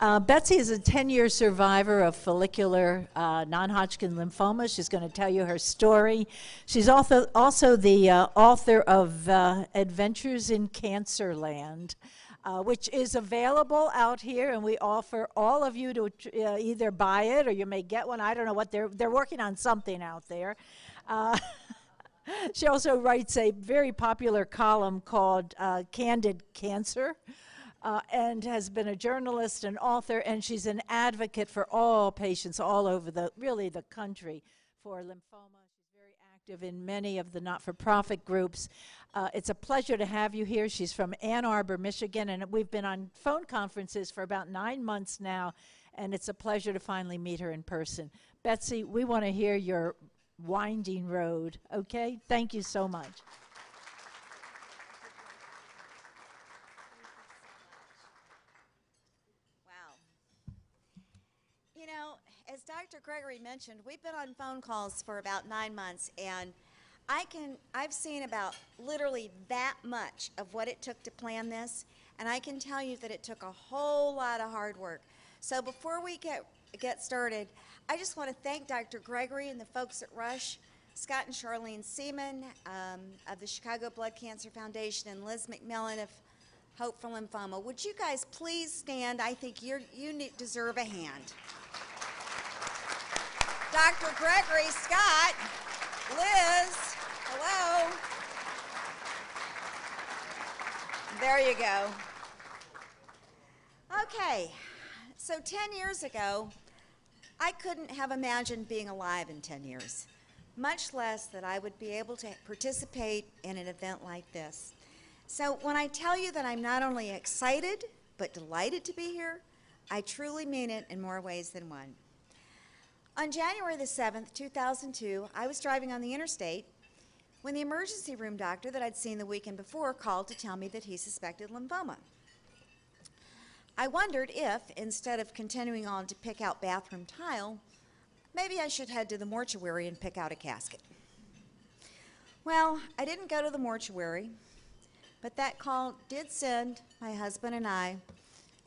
Uh, Betsy is a 10 year survivor of follicular uh, non Hodgkin lymphoma. She's going to tell you her story. She's also, also the uh, author of uh, Adventures in Cancerland. Uh, which is available out here, and we offer all of you to uh, either buy it or you may get one. I don't know what they're they're working on something out there. she also writes a very popular column called Candid Cancer, uh, and has been a journalist and author, and she's an advocate for all patients all over the really the country for lymphoma. She's very active in many of the not-for-profit groups. Uh, it's a pleasure to have you here. She's from Ann Arbor, Michigan, and we've been on phone conferences for about nine months now, and it's a pleasure to finally meet her in person. Betsy, we want to hear your winding road, okay? Thank you so much. know, as Dr. Gregory mentioned, we've been on phone calls for about nine months, and I can, I've seen about literally that much of what it took to plan this, and I can tell you that it took a whole lot of hard work. So before we get, get started, I just want to thank Dr. Gregory and the folks at Rush, Scott and Charlene Seaman um, of the Chicago Blood Cancer Foundation, and Liz McMillan of Hope for Lymphoma. Would you guys please stand? I think you you deserve a hand. Dr. Gregory Scott, Liz, hello. There you go. Okay, so 10 years ago, I couldn't have imagined being alive in 10 years, much less that I would be able to participate in an event like this. So when I tell you that I'm not only excited, but delighted to be here, I truly mean it in more ways than one. On January the 7th, 2002, I was driving on the interstate when the emergency room doctor that I'd seen the weekend before called to tell me that he suspected lymphoma. I wondered if, instead of continuing on to pick out bathroom tile, maybe I should head to the mortuary and pick out a casket. Well, I didn't go to the mortuary, but that call did send my husband and I,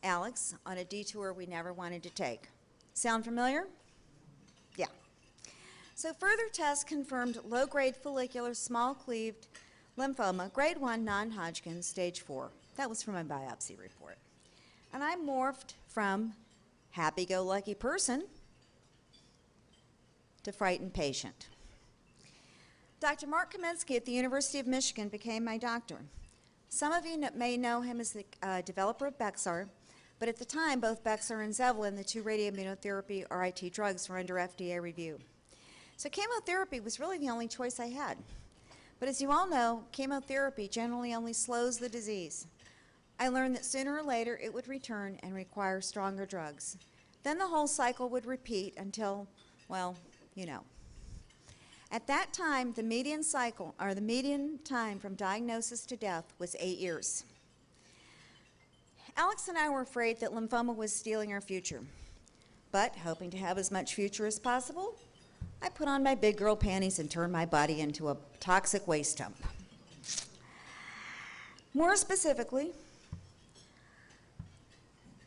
Alex, on a detour we never wanted to take. Sound familiar? So further tests confirmed low-grade follicular small-cleaved lymphoma, grade 1 non-Hodgkin, stage 4. That was from my biopsy report. And I morphed from happy-go-lucky person to frightened patient. Dr. Mark Kaminski at the University of Michigan became my doctor. Some of you may know him as the uh, developer of Bexxar, but at the time, both Bexxar and Zevalin, the two radioimmunotherapy RIT drugs, were under FDA review. So chemotherapy was really the only choice I had. But as you all know, chemotherapy generally only slows the disease. I learned that sooner or later it would return and require stronger drugs. Then the whole cycle would repeat until, well, you know. At that time, the median cycle, or the median time from diagnosis to death was eight years. Alex and I were afraid that lymphoma was stealing our future. But hoping to have as much future as possible, I put on my big girl panties and turned my body into a toxic waste dump. More specifically,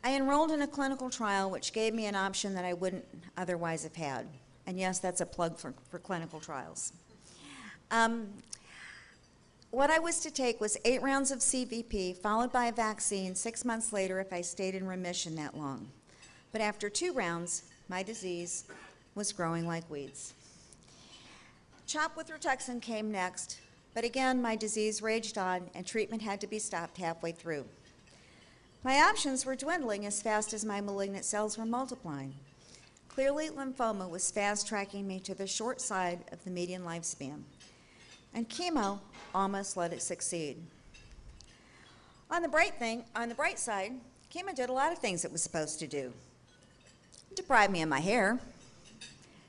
I enrolled in a clinical trial which gave me an option that I wouldn't otherwise have had. And yes, that's a plug for, for clinical trials. Um, what I was to take was eight rounds of CVP, followed by a vaccine six months later if I stayed in remission that long. But after two rounds, my disease was growing like weeds. CHOP with Rituxan came next, but again my disease raged on and treatment had to be stopped halfway through. My options were dwindling as fast as my malignant cells were multiplying. Clearly, lymphoma was fast tracking me to the short side of the median lifespan, and chemo almost let it succeed. On the bright thing, on the bright side, chemo did a lot of things it was supposed to do. It deprived me of my hair,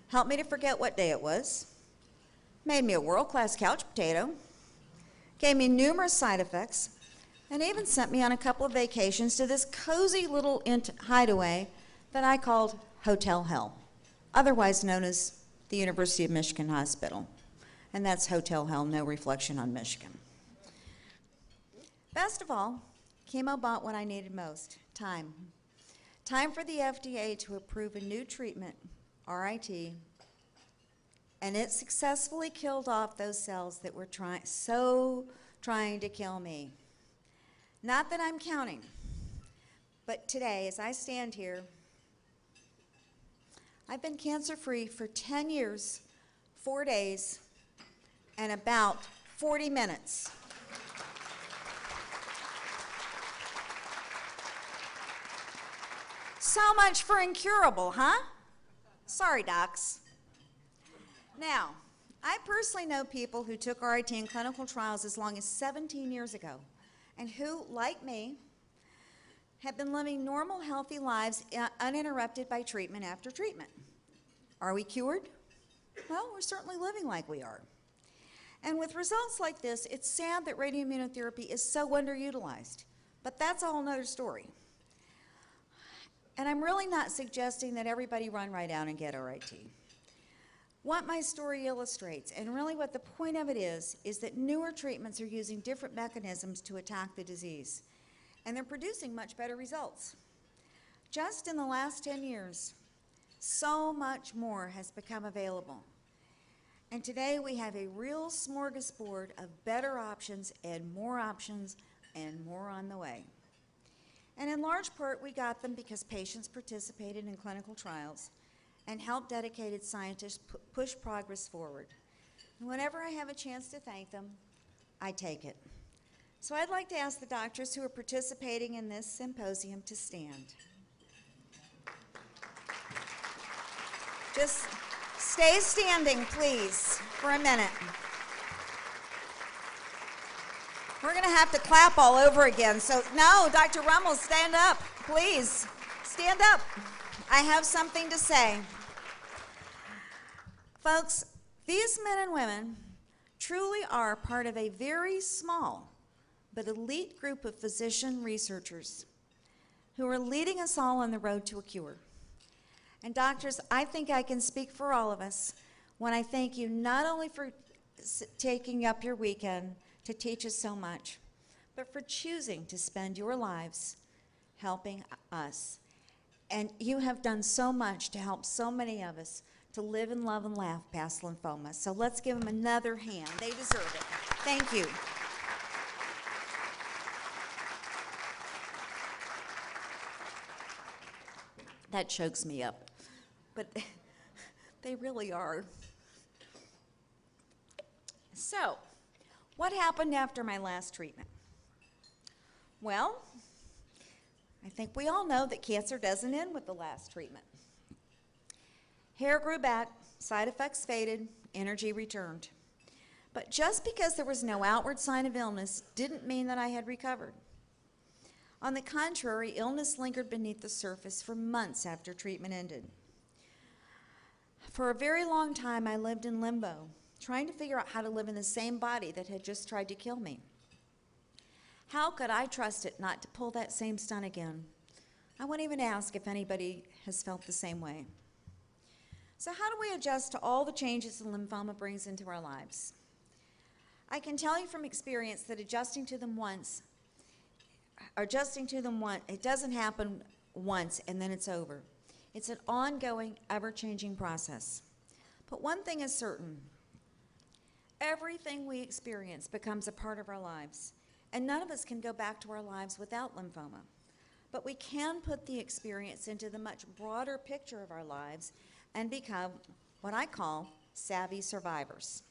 helped me to forget what day it was, made me a world-class couch potato, gave me numerous side effects, and even sent me on a couple of vacations to this cozy little hideaway that I called Hotel Hell, otherwise known as the University of Michigan Hospital. And that's Hotel Hell, no reflection on Michigan. Best of all, chemo bought what I needed most, time. Time for the FDA to approve a new treatment, RIT, and it successfully killed off those cells that were trying so trying to kill me. Not that I'm counting, but today, as I stand here, I've been cancer free for 10 years, four days, and about 40 minutes. So much for incurable, huh? Sorry, docs. Now, I personally know people who took RIT in clinical trials as long as 17 years ago and who, like me, have been living normal, healthy lives uh, uninterrupted by treatment after treatment. Are we cured? Well, we're certainly living like we are. And with results like this, it's sad that radioimmunotherapy is so underutilized. But that's a whole nother story. And I'm really not suggesting that everybody run right out and get RIT. What my story illustrates, and really what the point of it is, is that newer treatments are using different mechanisms to attack the disease, and they're producing much better results. Just in the last 10 years, so much more has become available. And today we have a real smorgasbord of better options and more options and more on the way. And in large part, we got them because patients participated in clinical trials and helped dedicated scientists pu- push progress forward. And whenever I have a chance to thank them, I take it. So I'd like to ask the doctors who are participating in this symposium to stand. Just stay standing, please, for a minute. We're going to have to clap all over again. So, no, Dr. Rummel, stand up, please. Stand up. I have something to say. Folks, these men and women truly are part of a very small but elite group of physician researchers who are leading us all on the road to a cure. And, doctors, I think I can speak for all of us when I thank you not only for taking up your weekend to teach us so much, but for choosing to spend your lives helping us. And you have done so much to help so many of us to live and love and laugh past lymphoma. So let's give them another hand. They deserve it. Thank you. That chokes me up. But they really are. So, what happened after my last treatment? Well, I think we all know that cancer doesn't end with the last treatment. Hair grew back, side effects faded, energy returned. But just because there was no outward sign of illness didn't mean that I had recovered. On the contrary, illness lingered beneath the surface for months after treatment ended. For a very long time, I lived in limbo, trying to figure out how to live in the same body that had just tried to kill me. How could I trust it not to pull that same stunt again? I won't even ask if anybody has felt the same way. So, how do we adjust to all the changes that lymphoma brings into our lives? I can tell you from experience that adjusting to them once, adjusting to them once, it doesn't happen once and then it's over. It's an ongoing, ever changing process. But one thing is certain everything we experience becomes a part of our lives, and none of us can go back to our lives without lymphoma. But we can put the experience into the much broader picture of our lives and become what I call savvy survivors.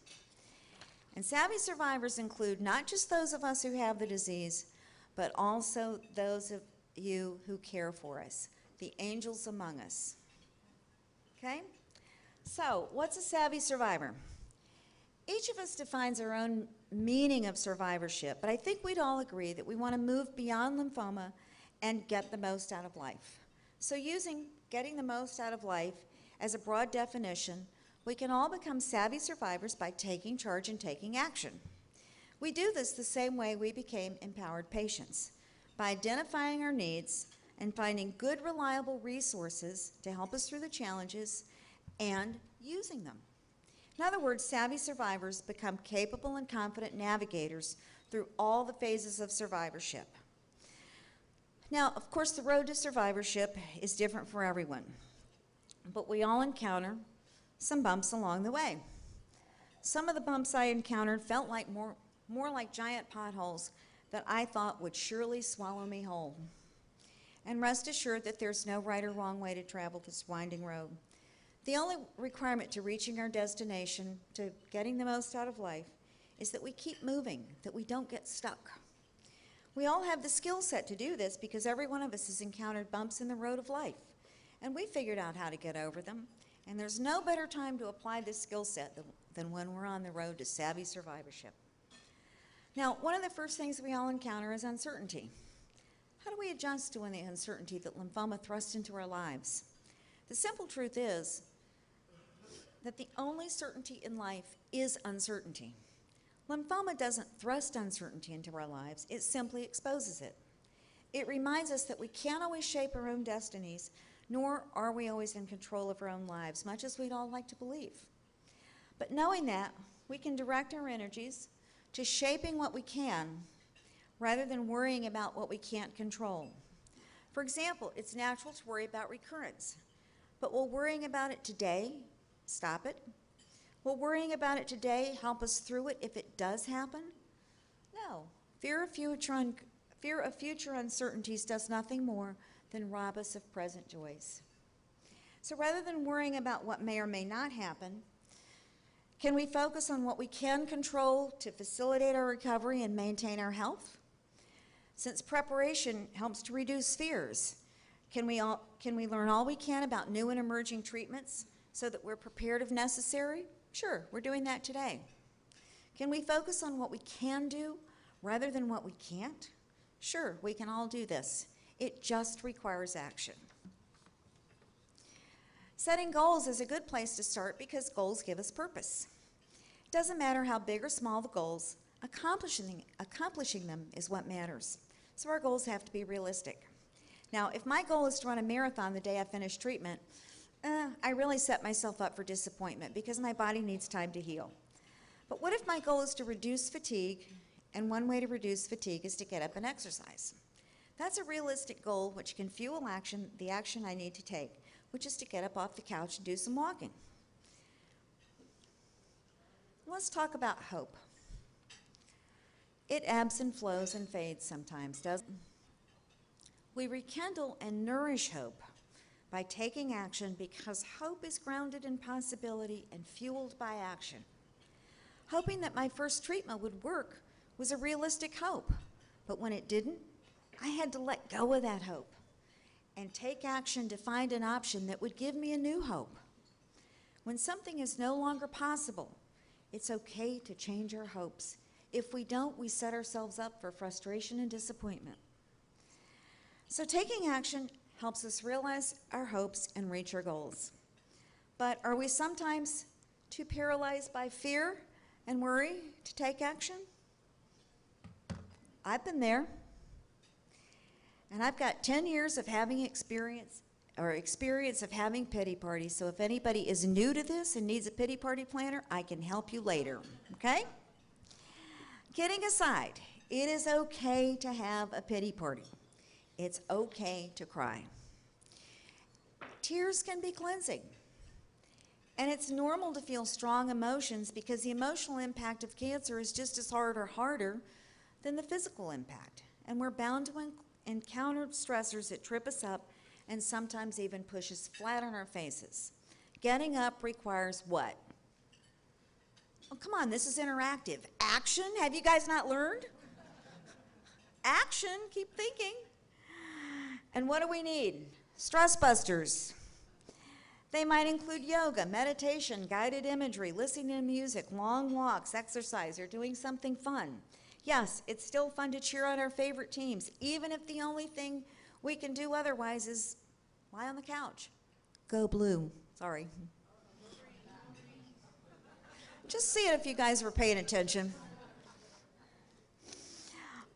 And savvy survivors include not just those of us who have the disease, but also those of you who care for us, the angels among us. Okay? So, what's a savvy survivor? Each of us defines our own meaning of survivorship, but I think we'd all agree that we want to move beyond lymphoma and get the most out of life. So, using getting the most out of life as a broad definition, we can all become savvy survivors by taking charge and taking action. We do this the same way we became empowered patients by identifying our needs and finding good, reliable resources to help us through the challenges and using them. In other words, savvy survivors become capable and confident navigators through all the phases of survivorship. Now, of course, the road to survivorship is different for everyone, but we all encounter some bumps along the way. Some of the bumps I encountered felt like more, more like giant potholes that I thought would surely swallow me whole. And rest assured that there's no right or wrong way to travel this winding road. The only requirement to reaching our destination, to getting the most out of life, is that we keep moving, that we don't get stuck. We all have the skill set to do this because every one of us has encountered bumps in the road of life, and we figured out how to get over them. And there's no better time to apply this skill set than, when we're on the road to savvy survivorship. Now, one of the first things we all encounter is uncertainty. How do we adjust to the uncertainty that lymphoma thrusts into our lives? The simple truth is that the only certainty in life is uncertainty. Lymphoma doesn't thrust uncertainty into our lives, it simply exposes it. It reminds us that we can't always shape our own destinies, nor are we always in control of our own lives, much as we'd all like to believe. But knowing that, we can direct our energies to shaping what we can rather than worrying about what we can't control. For example, it's natural to worry about recurrence, but will worrying about it today stop it? Will worrying about it today help us through it if it does happen? No. Fear of future, un- fear of future uncertainties does nothing more than rob us of present joys. So rather than worrying about what may or may not happen, can we focus on what we can control to facilitate our recovery and maintain our health? Since preparation helps to reduce fears, can we, all, can we learn all we can about new and emerging treatments so that we're prepared if necessary? Sure, we're doing that today. Can we focus on what we can do rather than what we can't? Sure, we can all do this. It just requires action. Setting goals is a good place to start because goals give us purpose. It doesn't matter how big or small the goals, accomplishing, accomplishing them is what matters. So our goals have to be realistic. Now, if my goal is to run a marathon the day I finish treatment, uh, I really set myself up for disappointment because my body needs time to heal. But what if my goal is to reduce fatigue, and one way to reduce fatigue is to get up and exercise? That's a realistic goal which can fuel action, the action I need to take, which is to get up off the couch and do some walking. Let's talk about hope. It ebbs and flows and fades sometimes, doesn't it? We rekindle and nourish hope by taking action because hope is grounded in possibility and fueled by action. Hoping that my first treatment would work was a realistic hope, but when it didn't, I had to let go of that hope and take action to find an option that would give me a new hope. When something is no longer possible, it's okay to change our hopes. If we don't, we set ourselves up for frustration and disappointment. So, taking action helps us realize our hopes and reach our goals. But are we sometimes too paralyzed by fear and worry to take action? I've been there. And I've got 10 years of having experience or experience of having pity parties. So if anybody is new to this and needs a pity party planner, I can help you later. Okay? Kidding aside, it is okay to have a pity party. It's okay to cry. Tears can be cleansing. And it's normal to feel strong emotions because the emotional impact of cancer is just as hard or harder than the physical impact. And we're bound to en- encounter stressors that trip us up and sometimes even push us flat on our faces. Getting up requires what? Oh, come on, this is interactive. Action? Have you guys not learned? Action, keep thinking. And what do we need? Stress busters. They might include yoga, meditation, guided imagery, listening to music, long walks, exercise, or doing something fun. Yes, it's still fun to cheer on our favorite teams, even if the only thing we can do otherwise is lie on the couch. Go blue. Sorry. Just seeing if you guys were paying attention.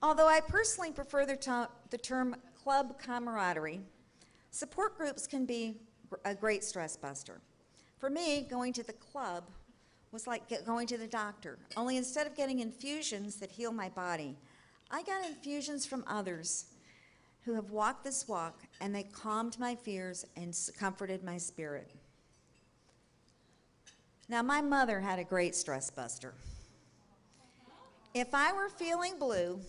Although I personally prefer the, the term club camaraderie, support groups can be a great stress buster. For me, going to the club was like going to the doctor, only instead of getting infusions that heal my body, I got infusions from others who have walked this walk, and they calmed my fears and comforted my spirit. Now, my mother had a great stress buster. If I were feeling blue,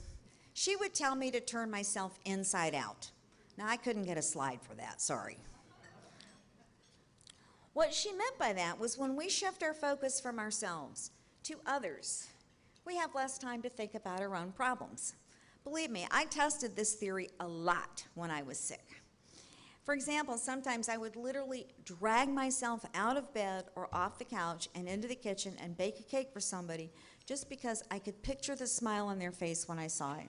she would tell me to turn myself inside out. Now, I couldn't get a slide for that, sorry. What she meant by that was when we shift our focus from ourselves to others, we have less time to think about our own problems. Believe me, I tested this theory a lot when I was sick. For example, sometimes I would literally drag myself out of bed or off the couch and into the kitchen and bake a cake for somebody just because I could picture the smile on their face when I saw it.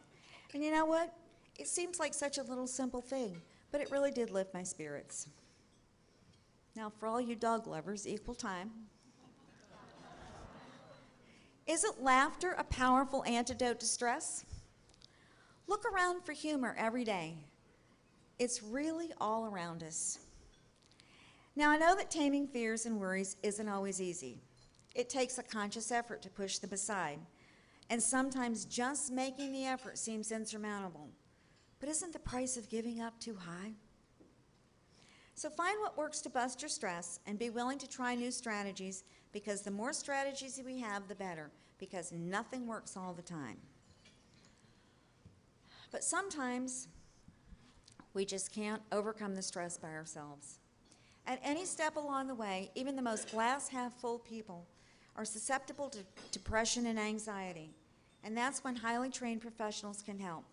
And you know what? It seems like such a little simple thing, but it really did lift my spirits. Now, for all you dog lovers, equal time. Isn't laughter a powerful antidote to stress? Look around for humor every day. It's really all around us. Now, I know that taming fears and worries isn't always easy. It takes a conscious effort to push them aside, and sometimes just making the effort seems insurmountable. But isn't the price of giving up too high? So find what works to bust your stress and be willing to try new strategies because the more strategies we have, the better, because nothing works all the time. But sometimes we just can't overcome the stress by ourselves. At any step along the way, even the most glass half full people are susceptible to depression and anxiety, and that's when highly trained professionals can help.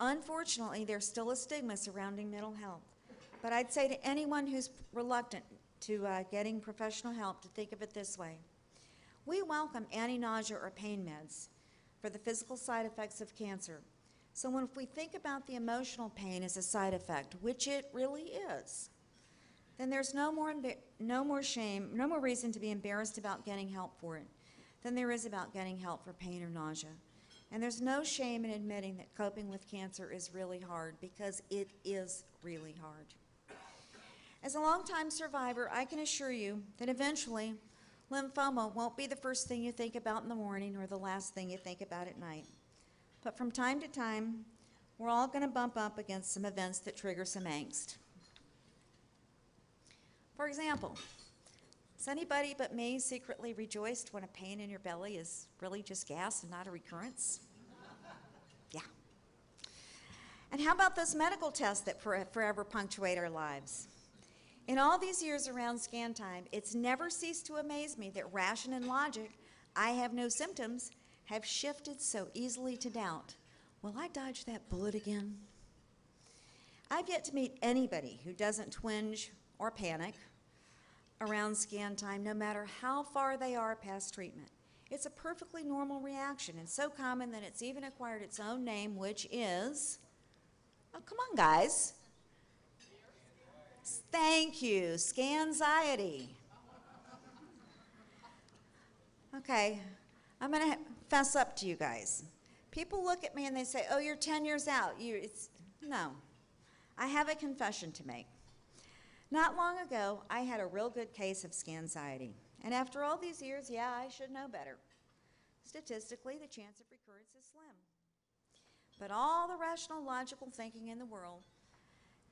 Unfortunately, there's still a stigma surrounding mental health, but I'd say to anyone who's reluctant to uh, getting professional help to think of it this way. We welcome anti-nausea or pain meds for the physical side effects of cancer. So when if we think about the emotional pain as a side effect, which it really is, then there's no more, no more shame, no more reason to be embarrassed about getting help for it than there is about getting help for pain or nausea. And there's no shame in admitting that coping with cancer is really hard because it is really hard. As a longtime survivor, I can assure you that eventually lymphoma won't be the first thing you think about in the morning or the last thing you think about at night. But from time to time, we're all going to bump up against some events that trigger some angst. For example, has anybody but me secretly rejoiced when a pain in your belly is really just gas and not a recurrence? Yeah. And how about those medical tests that forever punctuate our lives? In all these years around scan time, it's never ceased to amaze me that ration and logic, I have no symptoms, have shifted so easily to doubt. Will I dodge that bullet again? I've yet to meet anybody who doesn't twinge or panic around scan time, no matter how far they are past treatment. It's a perfectly normal reaction and so common that it's even acquired its own name, which is. Oh, come on, guys. Thank you, scanxiety. Okay, I'm to fess up to you guys. People look at me and they say, "Oh, you're 10 years out." You it's no. I have a confession to make. Not long ago, I had a real good case of scanxiety. And after all these years, yeah, I should know better. Statistically, the chance of recurrence is slim. But all the rational, logical thinking in the world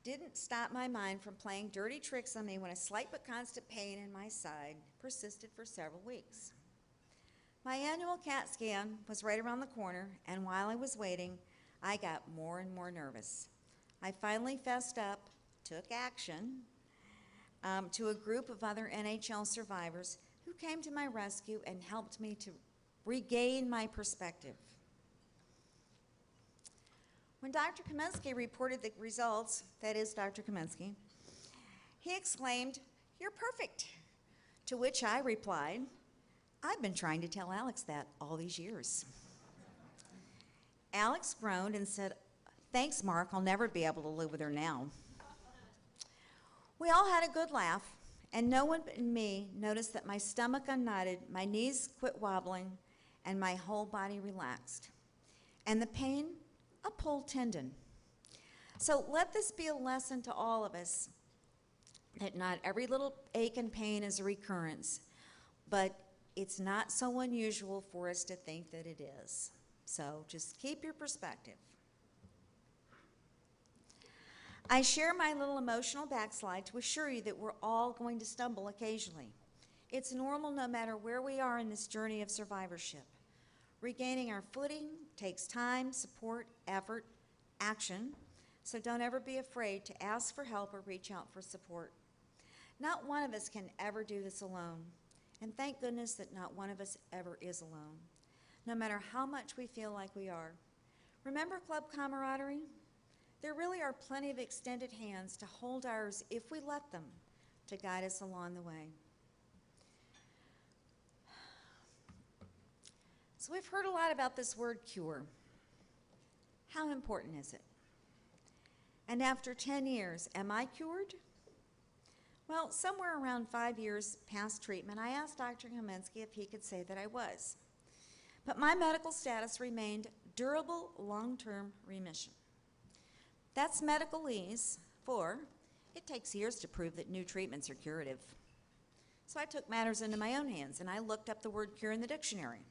didn't stop my mind from playing dirty tricks on me when a slight but constant pain in my side persisted for several weeks. My annual CAT scan was right around the corner, and while I was waiting, I got more and more nervous. I finally fessed up, took action um, to a group of other NHL survivors who came to my rescue and helped me to regain my perspective. When Dr. Kaminski reported the results, that is Dr. Kaminski, he exclaimed, You're perfect. To which I replied, I've been trying to tell Alex that all these years. Alex groaned and said, Thanks, Mark. I'll never be able to live with her now. We all had a good laugh, and no one but me noticed that my stomach unknotted, my knees quit wobbling, and my whole body relaxed. And the pain, a pulled tendon. So let this be a lesson to all of us that not every little ache and pain is a recurrence, but it's not so unusual for us to think that it is. So just keep your perspective. I share my little emotional backslide to assure you that we're all going to stumble occasionally. It's normal no matter where we are in this journey of survivorship. Regaining our footing takes time, support, effort, action, so don't ever be afraid to ask for help or reach out for support. Not one of us can ever do this alone, and thank goodness that not one of us ever is alone, no matter how much we feel like we are. Remember club camaraderie? There really are plenty of extended hands to hold ours if we let them, to guide us along the way. So, we've heard a lot about this word cure. How important is it? And after 10 years, am I cured? Well, somewhere around five years past treatment, I asked Dr. Kaminski if he could say that I was. But my medical status remained durable long term remission. That's medical ease. for it takes years to prove that new treatments are curative. So I took matters into my own hands and I looked up the word cure in the dictionary.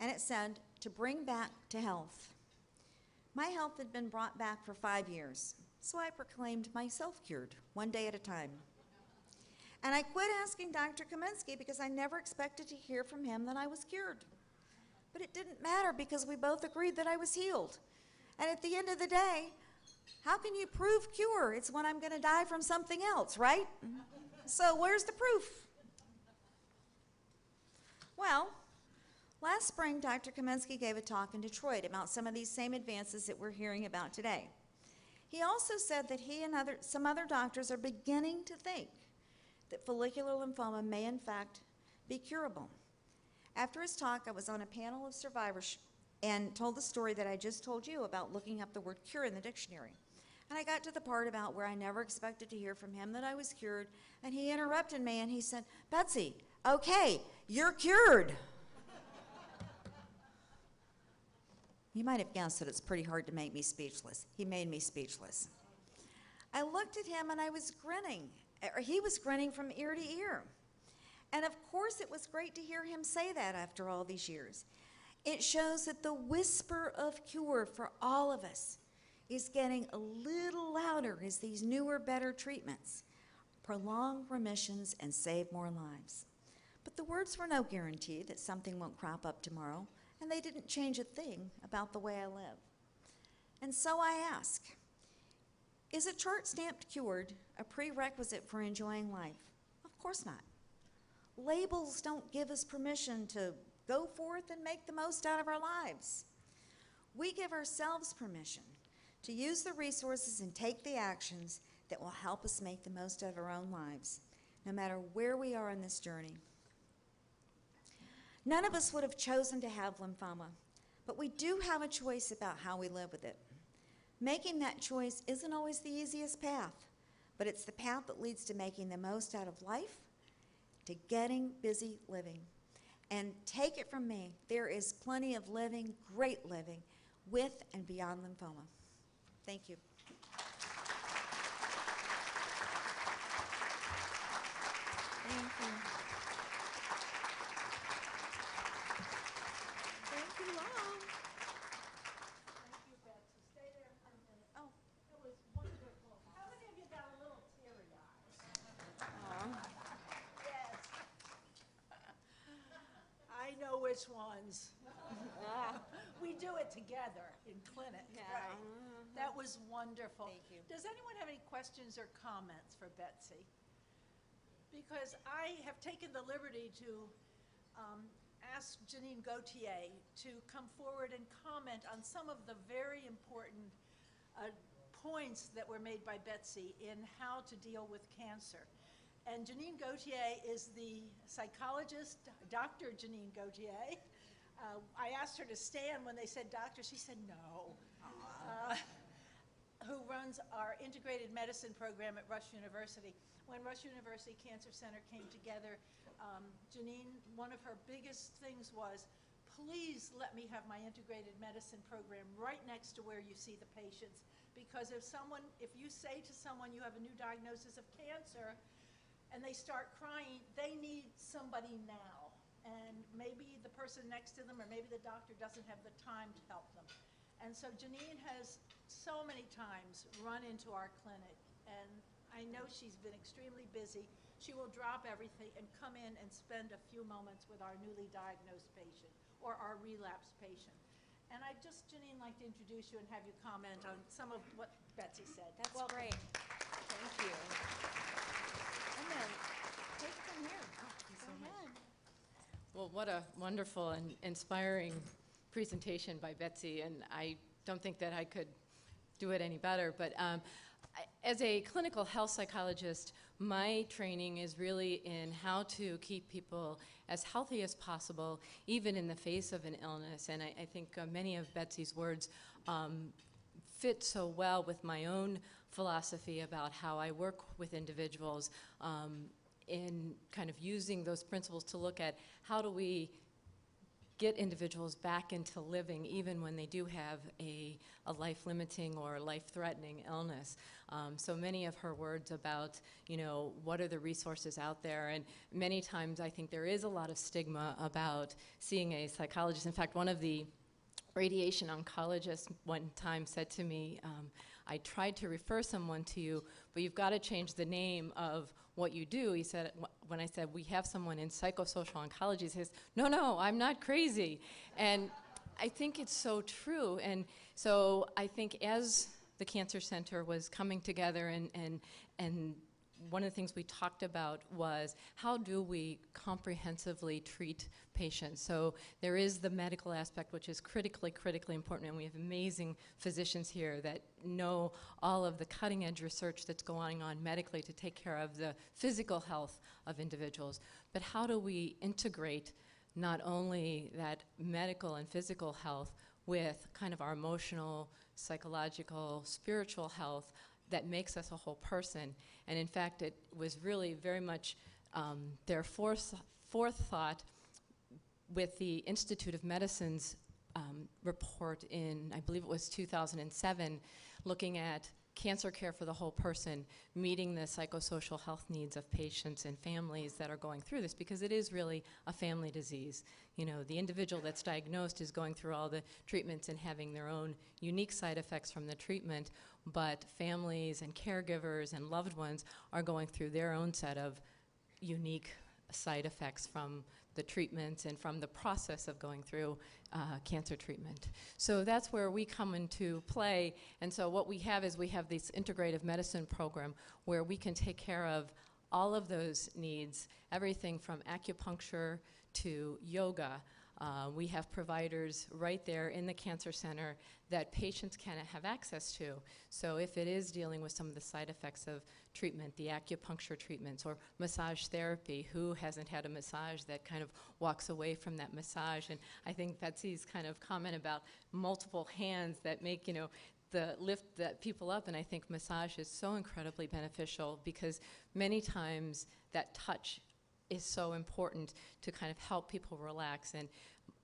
And it said to bring back to health. My health had been brought back for five years, so I proclaimed myself cured, one day at a time. And I quit asking Dr. Kaminski because I never expected to hear from him that I was cured. But it didn't matter because we both agreed that I was healed. And at the end of the day, how can you prove cure? It's when I'm going to die from something else, right? So where's the proof? Well, last spring, Dr. Kaminski gave a talk in Detroit about some of these same advances that we're hearing about today. He also said that he and other, some other doctors are beginning to think that follicular lymphoma may, in fact, be curable. After his talk, I was on a panel of survivors and told the story that I just told you about looking up the word cure in the dictionary. And I got to the part about where I never expected to hear from him that I was cured, and he interrupted me and he said, Betsy, okay, you're cured. you might have guessed that it's pretty hard to make me speechless. He made me speechless. I looked at him and I was grinning, or he was grinning from ear to ear. And of course, it was great to hear him say that after all these years. It shows that the whisper of cure for all of us is getting a little louder as these newer, better treatments prolong remissions and save more lives. But the words were no guarantee that something won't crop up tomorrow, and they didn't change a thing about the way I live. And so I ask Is a chart stamped cured a prerequisite for enjoying life? Of course not. Labels don't give us permission to go forth and make the most out of our lives. We give ourselves permission to use the resources and take the actions that will help us make the most of our own lives, no matter where we are in this journey. None of us would have chosen to have lymphoma, but we do have a choice about how we live with it. Making that choice isn't always the easiest path, but it's the path that leads to making the most out of life, to getting busy living. And take it from me, there is plenty of living, great living, with and beyond lymphoma. Thank you. Thank you. Thank you, Long. Thank you, Betsy. Stay there for a minute. Oh, it was wonderful. How many of you got a little teary eyes? Yes. I know which ones. We do it together in clinic, right? That was wonderful. Thank you. Does anyone have any questions or comments for Betsy? Because I have taken the liberty to um, ask Janine Gauthier to come forward and comment on some of the very important uh, points that were made by Betsy in how to deal with cancer. And Janine Gauthier is the psychologist, Dr. Janine Gauthier. Uh, I asked her to stand when they said doctor. She said no. Uh, who runs our integrated medicine program at Rush University. When Rush University Cancer Center came together, um, Janine, one of her biggest things was, please let me have my integrated medicine program right next to where you see the patients. Because if someone, if you say to someone you have a new diagnosis of cancer and they start crying, they need somebody now. And maybe the person next to them or maybe the doctor doesn't have the time to help them. And so Janine has so many times run into our clinic, and I know she's been extremely busy. She will drop everything and come in and spend a few moments with our newly diagnosed patient or our relapsed patient. And I'd just, Janine, like to introduce you and have you comment on some of what Betsy said. That's Welcome. great. Thank you. And then, take it from here. Go ahead. Well, what a wonderful and inspiring presentation by Betsy, and I don't think that I could do it any better. But um, as a clinical health psychologist, my training is really in how to keep people as healthy as possible, even in the face of an illness. And I, I think uh, many of Betsy's words um, fit so well with my own philosophy about how I work with individuals um, in kind of using those principles to look at how do we get individuals back into living even when they do have a, a life-limiting or life-threatening illness. Um, so many of her words about, you know, what are the resources out there, and many times I think there is a lot of stigma about seeing a psychologist. In fact, one of the radiation oncologist one time said to me, um, I tried to refer someone to you, but you've got to change the name of what you do. He said, when I said, we have someone in psychosocial oncology, he says, no, no, I'm not crazy. And I think it's so true. And so I think as the Cancer Center was coming together and, and, and one of the things we talked about was how do we comprehensively treat patients? So there is the medical aspect, which is critically, critically important, and we have amazing physicians here that know all of the cutting edge research that's going on medically to take care of the physical health of individuals. But how do we integrate not only that medical and physical health with kind of our emotional, psychological, spiritual health that makes us a whole person. And in fact, it was really very much um, their fourth, fourth thought with the Institute of Medicine's um, report in, I believe it was 2007, looking at cancer care for the whole person, meeting the psychosocial health needs of patients and families that are going through this, because it is really a family disease. You know, the individual that's diagnosed is going through all the treatments and having their own unique side effects from the treatment, but families and caregivers and loved ones are going through their own set of unique side effects from the treatments and from the process of going through uh, cancer treatment. So that's where we come into play. And so what we have is we have this integrative medicine program where we can take care of all of those needs, everything from acupuncture to yoga. Uh, we have providers right there in the cancer center that patients can have access to. So if it is dealing with some of the side effects of treatment, the acupuncture treatments or massage therapy, who hasn't had a massage that kind of walks away from that massage? And I think Betsy's kind of comment about multiple hands that make, you know, the lift that people up and i think massage is so incredibly beneficial because many times that touch is so important to kind of help people relax and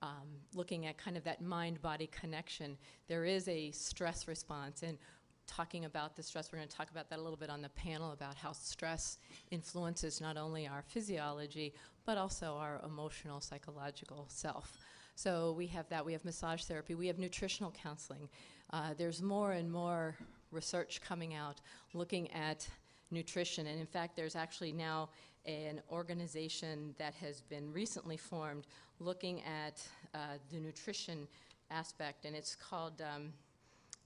um, looking at kind of that mind body connection there is a stress response and talking about the stress we're going to talk about that a little bit on the panel about how stress influences not only our physiology but also our emotional psychological self so we have that we have massage therapy we have nutritional counseling uh, there's more and more research coming out looking at nutrition. And in fact, there's actually now an organization that has been recently formed looking at uh, the nutrition aspect, and it's called um,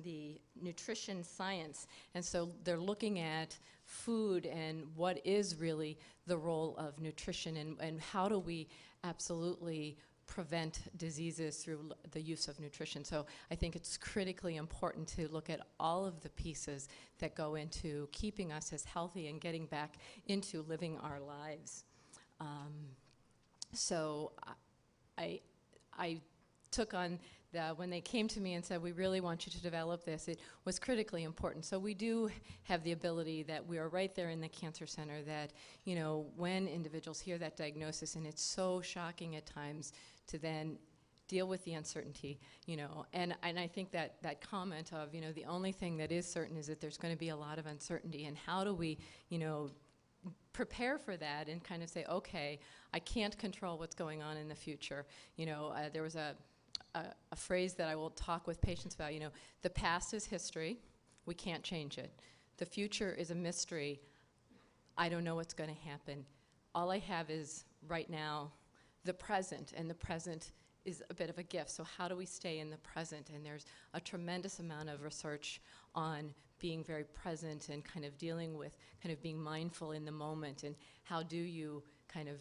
the nutrition science. And so they're looking at food and what is really the role of nutrition and, and how do we absolutely prevent diseases through the use of nutrition. So I think it's critically important to look at all of the pieces that go into keeping us as healthy and getting back into living our lives. Um, so I- I, I took on the, when they came to me and said, we really want you to develop this, it was critically important. So we do have the ability that we are right there in the cancer center that, you know, when individuals hear that diagnosis, and it's so shocking at times to then deal with the uncertainty, you know, and, and I think that, that comment of, you know, the only thing that is certain is that there's going to be a lot of uncertainty, and how do we, you know, prepare for that and kind of say, okay, I can't control what's going on in the future. You know, uh, there was a a, a phrase that I will talk with patients about. You know, the past is history. We can't change it. The future is a mystery. I don't know what's going to happen. All I have is right now the present, and the present is a bit of a gift. So, how do we stay in the present? And there's a tremendous amount of research on being very present and kind of dealing with kind of being mindful in the moment. And how do you kind of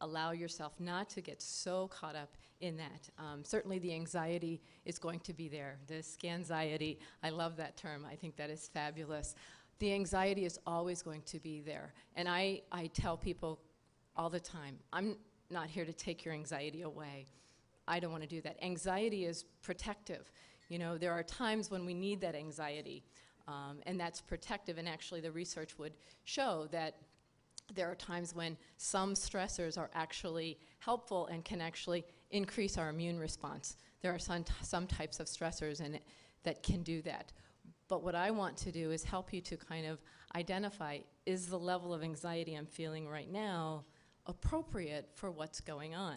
allow yourself not to get so caught up in that. Um, certainly, the anxiety is going to be there. The scanxiety, I love that term. I think that is fabulous. The anxiety is always going to be there. And I, I tell people all the time I'm not here to take your anxiety away. I don't want to do that. Anxiety is protective. You know, there are times when we need that anxiety, um, and that's protective. And actually, the research would show that there are times when some stressors are actually helpful and can actually increase our immune response. There are some, some types of stressors in it that can do that. But what I want to do is help you to kind of identify is the level of anxiety I'm feeling right now appropriate for what's going on?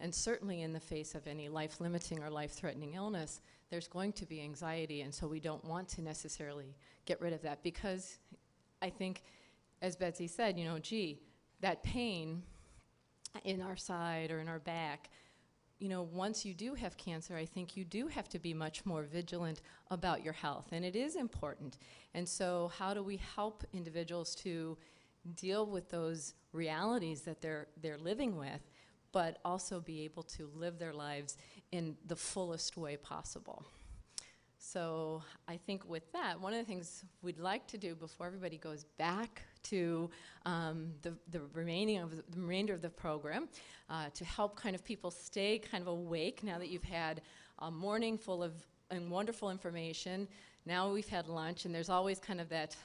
And certainly in the face of any life limiting or life threatening illness, there's going to be anxiety, and so we don't want to necessarily get rid of that because I think as Betsy said, you know, gee, that pain in our side or in our back, you know, once you do have cancer, I think you do have to be much more vigilant about your health, and it is important. And so, how do we help individuals to deal with those realities that they're they're living with, but also be able to live their lives in the fullest way possible? So I think with that, one of the things we'd like to do before everybody goes back to um, the, the remaining of the, the remainder of the program uh, to help kind of people stay kind of awake now that you've had a morning full of and wonderful information. Now we've had lunch, and there's always kind of that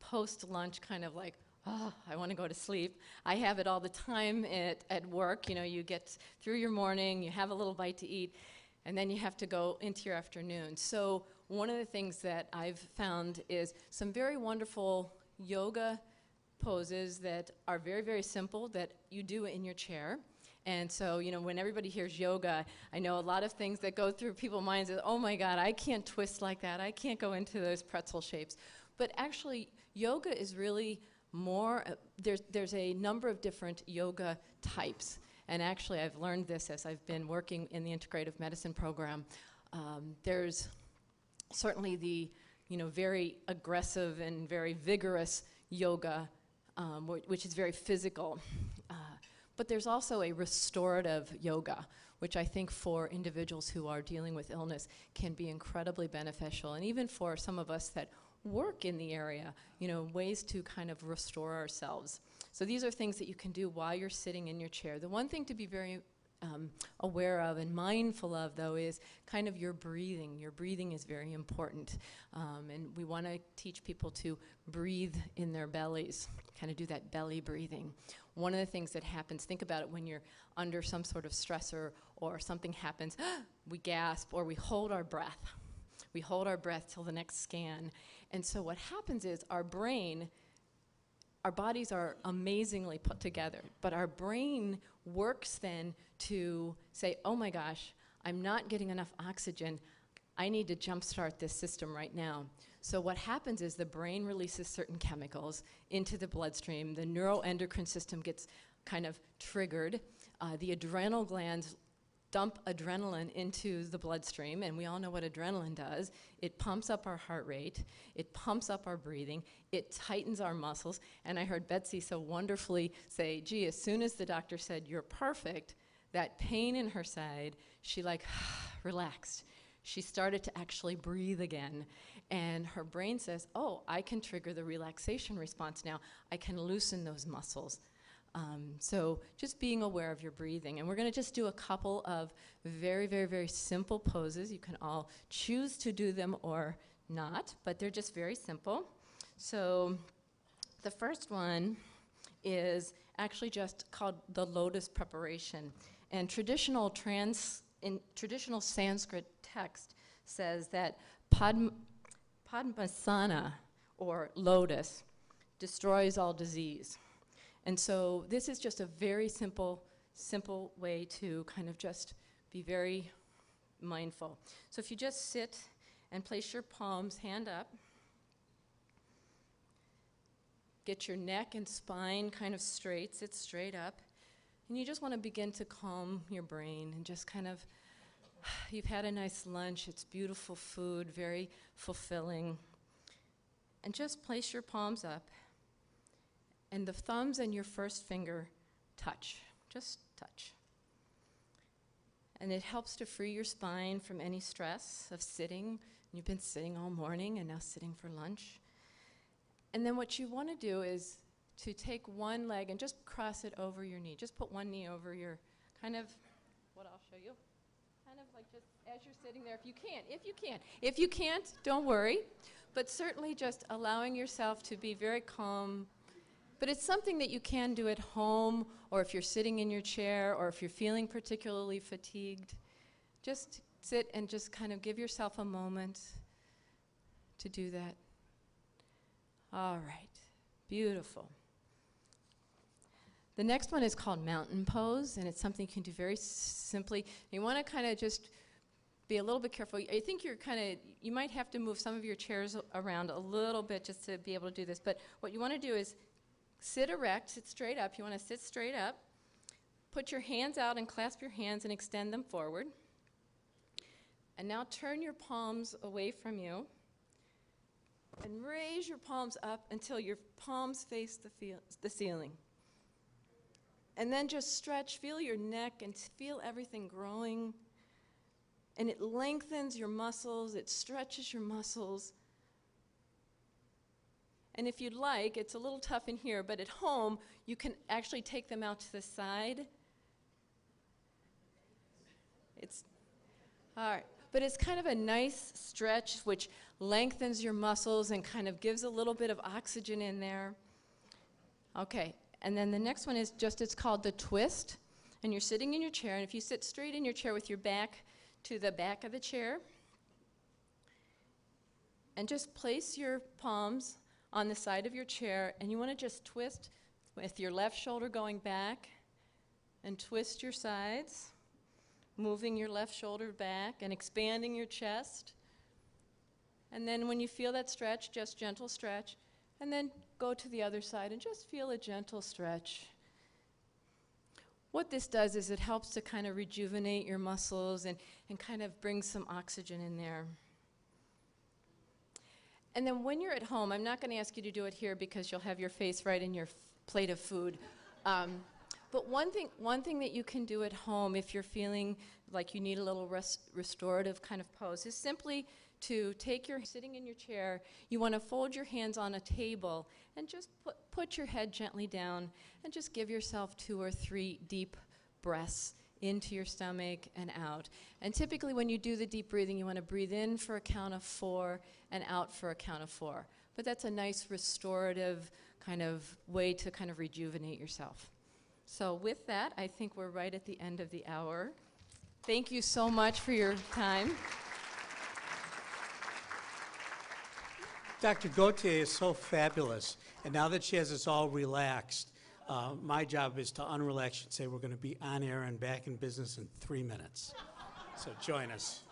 post-lunch kind of like, oh, I want to go to sleep. I have it all the time at, at work. You know, you get through your morning, you have a little bite to eat, and then you have to go into your afternoon. So one of the things that I've found is some very wonderful yoga poses that are very, very simple that you do in your chair. And so, you know, when everybody hears yoga, I know a lot of things that go through people's minds is, oh my God, I can't twist like that. I can't go into those pretzel shapes. But actually, yoga is really more, uh, there's, there's a number of different yoga types. And actually, I've learned this as I've been working in the integrative medicine program. Um, there's certainly the, you know, very aggressive and very vigorous yoga um, wh- which is very physical. Uh, but there's also a restorative yoga, which I think for individuals who are dealing with illness can be incredibly beneficial. And even for some of us that work in the area, you know, ways to kind of restore ourselves. So these are things that you can do while you're sitting in your chair. The one thing to be very um, aware of and mindful of, though, is kind of your breathing. Your breathing is very important. Um, and we want to teach people to breathe in their bellies, kind of do that belly breathing. One of the things that happens, think about it when you're under some sort of stressor or something happens, we gasp or we hold our breath. We hold our breath till the next scan. And so what happens is our brain our bodies are amazingly put together, but our brain works then to say, oh my gosh, I'm not getting enough oxygen. I need to jumpstart this system right now. So, what happens is the brain releases certain chemicals into the bloodstream, the neuroendocrine system gets kind of triggered, uh, the adrenal glands dump adrenaline into the bloodstream, and we all know what adrenaline does. It pumps up our heart rate, it pumps up our breathing, it tightens our muscles. And I heard Betsy so wonderfully say, gee, as soon as the doctor said, You're perfect, that pain in her side, she like relaxed. She started to actually breathe again. And her brain says, Oh, I can trigger the relaxation response now. I can loosen those muscles. Um, so just being aware of your breathing. And we're going to just do a couple of very, very, very simple poses. You can all choose to do them or not, but they're just very simple. So the first one is actually just called the lotus preparation. And traditional trans in traditional Sanskrit text says that Padm, Padmasana, or lotus, destroys all disease. And so this is just a very simple, simple way to kind of just be very mindful. So if you just sit and place your palms hand up, get your neck and spine kind of straight, sit straight up, and you just want to begin to calm your brain and just kind of, you've had a nice lunch, it's beautiful food, very fulfilling. And just place your palms up, and the thumbs and your first finger touch, just touch. And it helps to free your spine from any stress of sitting. You've been sitting all morning and now sitting for lunch. And then what you want to do is to take one leg and just cross it over your knee. Just put one knee over your kind of what I'll show you. Kind of like just as you're sitting there if you can't, If you can't, If you can't, don't worry. But certainly just allowing yourself to be very calm. But it's something that you can do at home or if you're sitting in your chair or if you're feeling particularly fatigued. Just sit and just kind of give yourself a moment to do that. All right, beautiful. The next one is called mountain pose, and it's something you can do very simply. You want to kind of just be a little bit careful. I think you're kind of, you might have to move some of your chairs around a little bit just to be able to do this. But what you want to do is sit erect, sit straight up. You want to sit straight up. Put your hands out and clasp your hands and extend them forward. And now turn your palms away from you and raise your palms up until your palms face the, feel, the ceiling. And then just stretch, feel your neck and feel everything growing. And it lengthens your muscles, it stretches your muscles. And if you'd like, it's a little tough in here, but at home, you can actually take them out to the side. It's, all right. But it's kind of a nice stretch which lengthens your muscles and kind of gives a little bit of oxygen in there. Okay, and then the next one is just, it's called the twist. And you're sitting in your chair, and if you sit straight in your chair with your back to the back of the chair, and just place your palms on the side of your chair, and you want to just twist with your left shoulder going back, and twist your sides moving your left shoulder back and expanding your chest. And then when you feel that stretch, just gentle stretch. And then go to the other side and just feel a gentle stretch. What this does is it helps to kind of rejuvenate your muscles and, and kind of bring some oxygen in there. And then when you're at home, I'm not going to ask you to do it here because you'll have your face right in your plate of food. Um, but one thing, one thing that you can do at home if you're feeling like you need a little res- restorative kind of pose is simply to take your sitting in your chair. You want to fold your hands on a table and just put, put your head gently down and just give yourself two or three deep breaths into your stomach and out. And typically, when you do the deep breathing, you want to breathe in for a count of four and out for a count of four. But that's a nice restorative kind of way to kind of rejuvenate yourself. So with that, I think we're right at the end of the hour. Thank you so much for your time. Dr. Gauthier is so fabulous, and now that she has us all relaxed, uh, my job is to unrelax and say we're going to be on air and back in business in three minutes. So join us.